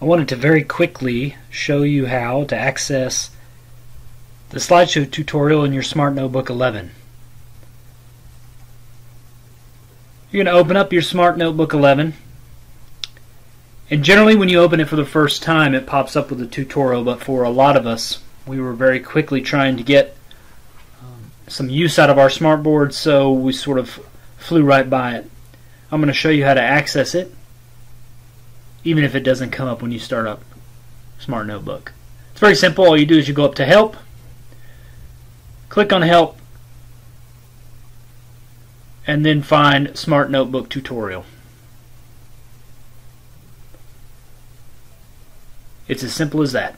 I wanted to very quickly show you how to access the slideshow tutorial in your Smart Notebook 11. You're going to open up your Smart Notebook 11 and generally when you open it for the first time it pops up with a tutorial but for a lot of us we were very quickly trying to get um, some use out of our smartboard so we sort of flew right by it. I'm going to show you how to access it even if it doesn't come up when you start up Smart Notebook. It's very simple. All you do is you go up to Help, click on Help, and then find Smart Notebook Tutorial. It's as simple as that.